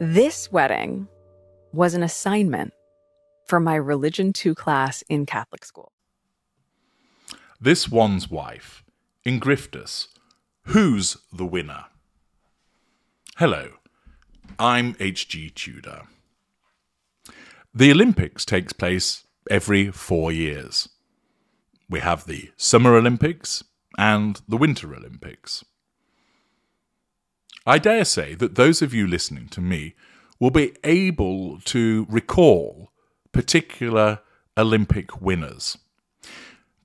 This wedding was an assignment for my Religion 2 class in Catholic school. This one's wife, Ingriftus. Who's the winner? Hello, I'm H.G. Tudor. The Olympics takes place every four years. We have the Summer Olympics and the Winter Olympics. I dare say that those of you listening to me will be able to recall particular Olympic winners.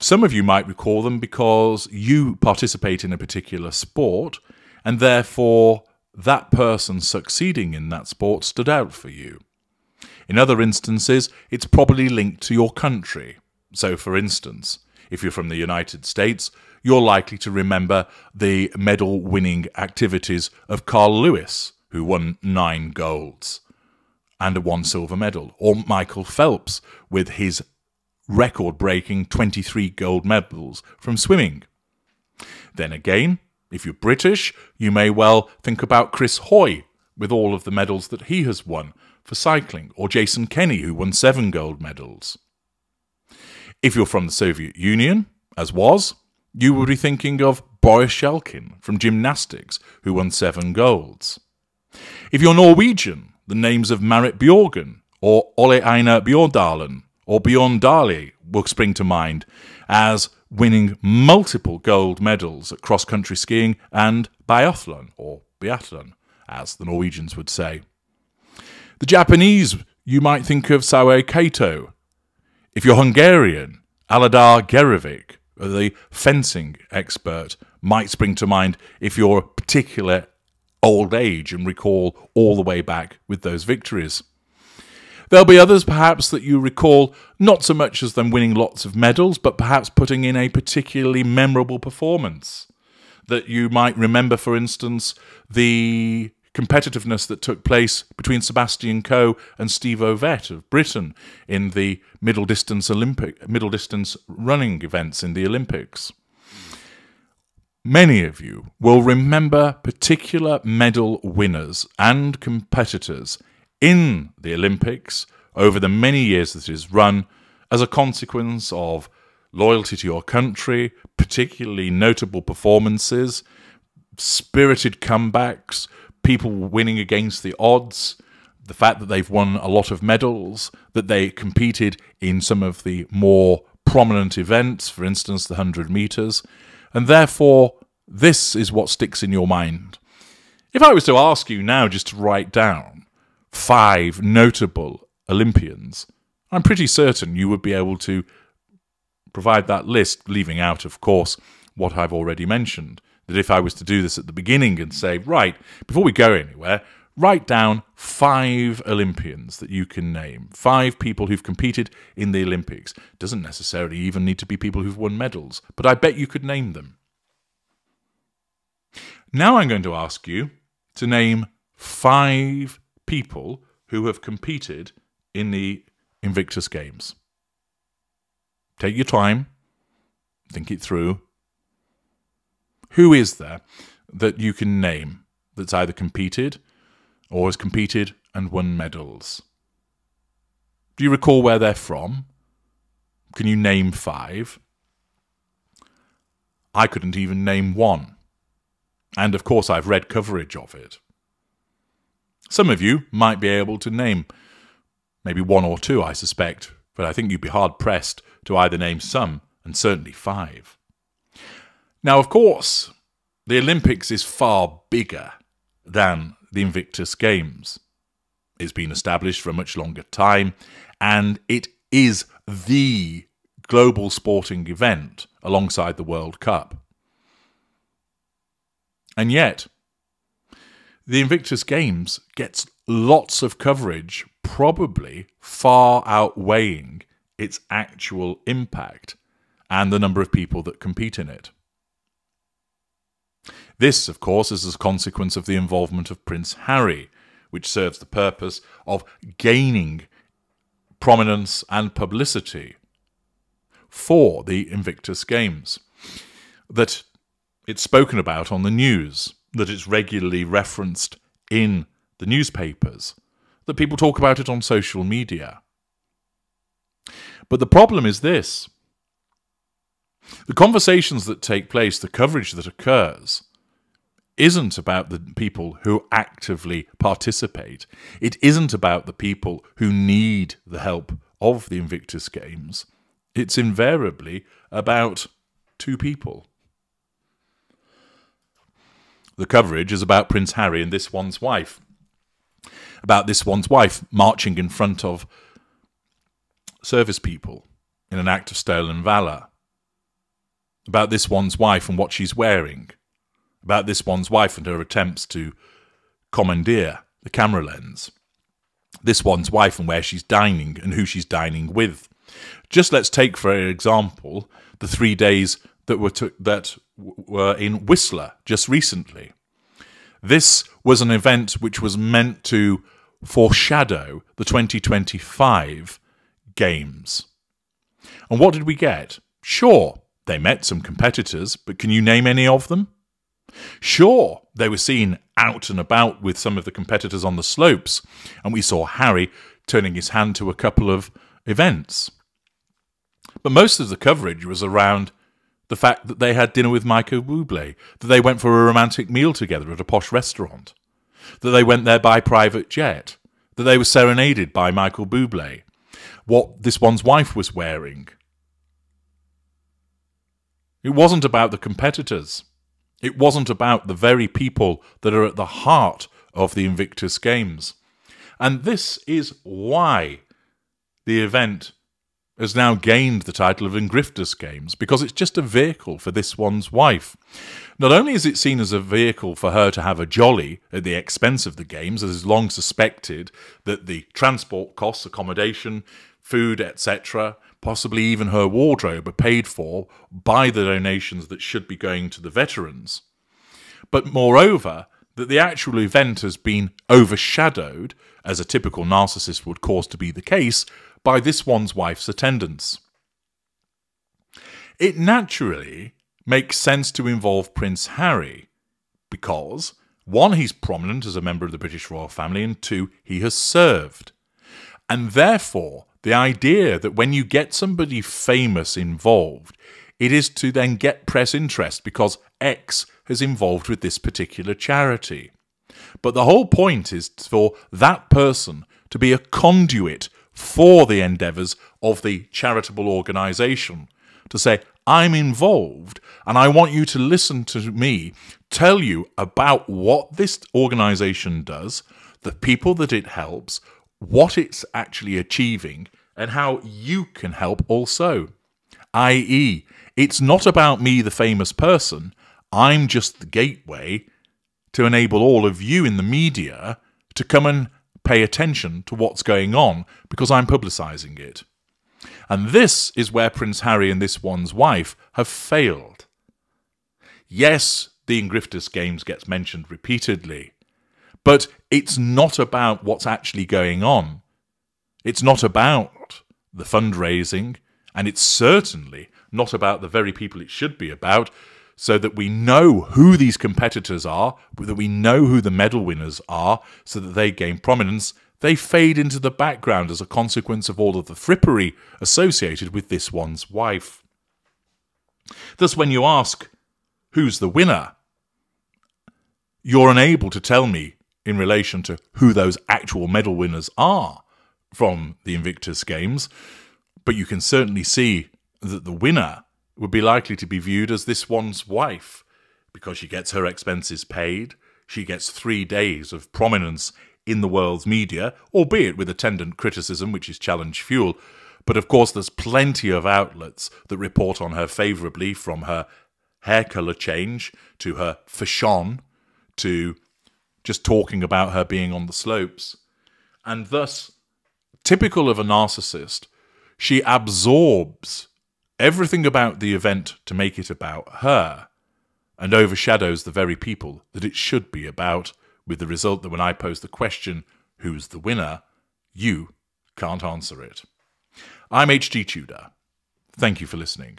Some of you might recall them because you participate in a particular sport and therefore that person succeeding in that sport stood out for you. In other instances, it's probably linked to your country. So, for instance, if you're from the United States, you're likely to remember the medal winning activities of Carl Lewis, who won nine golds and a one silver medal, or Michael Phelps with his record breaking 23 gold medals from swimming. Then again, if you're British, you may well think about Chris Hoy with all of the medals that he has won for cycling, or Jason Kenny, who won seven gold medals. If you're from the Soviet Union, as was, you would be thinking of Boris Shakhlin from gymnastics, who won seven golds. If you're Norwegian, the names of Marit Bjorgen, or Ole Einar Bjorndalen, or Bjørn Dæhlie will spring to mind as winning multiple gold medals at cross country skiing and biathlon, or biathlon, as the Norwegians would say. The Japanese, you might think of Sawao Kato. If you're Hungarian, Aladar Gerevich, the fencing expert, might spring to mind if you're a particular old age and recall all the way back with those victories. There'll be others, perhaps, that you recall not so much as them winning lots of medals, but perhaps putting in a particularly memorable performance. That you might remember, for instance, the competitiveness that took place between Sebastian Coe and Steve Ovett of Britain in the middle distance Olympic middle distance running events in the Olympics. Many of you will remember particular medal winners and competitors in the Olympics over the many years that it has run as a consequence of loyalty to your country, particularly notable performances, spirited comebacks, people winning against the odds, the fact that they've won a lot of medals, that they competed in some of the more prominent events, for instance, the 100 metres, and therefore this is what sticks in your mind. If I was to ask you now just to write down five notable Olympians, I'm pretty certain you would be able to provide that list, leaving out, of course, what I've already mentioned. That if I was to do this at the beginning and say, right, before we go anywhere, write down five Olympians that you can name, five people who've competed in the Olympics. Doesn't necessarily even need to be people who've won medals, but I bet you could name them. Now I'm going to ask you to name five people who have competed in the Invictus Games. Take your time, think it through. Who is there that you can name that's either competed or has competed and won medals? Do you recall where they're from? Can you name five? I couldn't even name one. And of course, I've read coverage of it. Some of you might be able to name maybe one or two, I suspect, but I think you'd be hard pressed to either name some and certainly five. Now, of course, the Olympics is far bigger than the Invictus Games. It's been established for a much longer time, and it is the global sporting event alongside the World Cup. And yet, the Invictus Games gets lots of coverage, probably far outweighing its actual impact and the number of people that compete in it. This, of course, is as a consequence of the involvement of Prince Harry, which serves the purpose of gaining prominence and publicity for the Invictus Games. That it's spoken about on the news that it's regularly referenced in the newspapers, that people talk about it on social media. But the problem is this the conversations that take place, the coverage that occurs, isn't about the people who actively participate. It isn't about the people who need the help of the Invictus Games. It's invariably about two people. The coverage is about Prince Harry and this one's wife. About this one's wife marching in front of service people in an act of stolen valour. About this one's wife and what she's wearing. About this one's wife and her attempts to commandeer the camera lens. This one's wife and where she's dining and who she's dining with. Just let's take for example the three days that were to, that were in Whistler just recently. This was an event which was meant to foreshadow the 2025 games. And what did we get? Sure, they met some competitors, but can you name any of them? Sure, they were seen out and about with some of the competitors on the slopes, and we saw Harry turning his hand to a couple of events. But most of the coverage was around the fact that they had dinner with Michael Bublé, that they went for a romantic meal together at a posh restaurant, that they went there by private jet, that they were serenaded by Michael Bublé, what this one's wife was wearing. It wasn't about the competitors. It wasn't about the very people that are at the heart of the Invictus Games. And this is why the event has now gained the title of Ingriftus Games, because it's just a vehicle for this one's wife. Not only is it seen as a vehicle for her to have a jolly at the expense of the games, as is long suspected that the transport costs, accommodation, food, etc., possibly even her wardrobe, are paid for by the donations that should be going to the veterans. But moreover, that the actual event has been overshadowed, as a typical narcissist would cause to be the case, by this one's wife's attendance. It naturally makes sense to involve Prince Harry because, one, he's prominent as a member of the British royal family, and two, he has served. And therefore, the idea that when you get somebody famous involved, it is to then get press interest because X has involved with this particular charity. But the whole point is for that person to be a conduit for the endeavours of the charitable organisation. To say, I'm involved and I want you to listen to me tell you about what this organisation does, the people that it helps, what it's actually achieving, and how you can help also. I.e., it's not about me, the famous person. I'm just the gateway to enable all of you in the media to come and pay attention to what's going on because I'm publicising it. And this is where Prince Harry and this one's wife have failed. Yes, the Ingriftus Games gets mentioned repeatedly, but it's not about what's actually going on. It's not about the fundraising, and it's certainly not about the very people it should be about, so that we know who these competitors are, that we know who the medal winners are, so that they gain prominence, they fade into the background as a consequence of all of the frippery associated with this one's wife. Thus, when you ask, who's the winner? You're unable to tell me in relation to who those actual medal winners are from the Invictus Games, but you can certainly see that the winner would be likely to be viewed as this one's wife because she gets her expenses paid, she gets three days of prominence in the world's media, albeit with attendant criticism, which is challenge fuel. But of course, there's plenty of outlets that report on her favourably, from her hair colour change to her fashion to just talking about her being on the slopes. And thus, typical of a narcissist, she absorbs everything about the event to make it about her and overshadows the very people that it should be about, with the result that when I pose the question, who's the winner, you can't answer it. I'm H.G. Tudor. Thank you for listening.